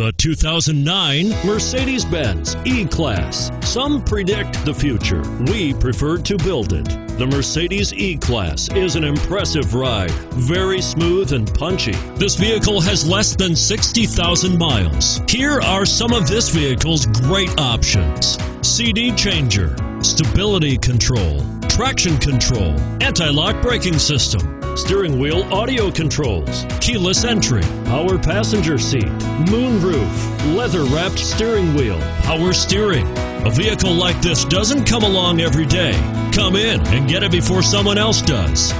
The 2009 Mercedes Benz E Class. Some predict the future. We prefer to build it. The Mercedes E Class is an impressive ride, very smooth and punchy. This vehicle has less than 60,000 miles. Here are some of this vehicle's great options CD changer, stability control, traction control, anti lock braking system steering wheel audio controls, keyless entry, power passenger seat, moonroof, leather wrapped steering wheel, power steering. A vehicle like this doesn't come along every day. Come in and get it before someone else does.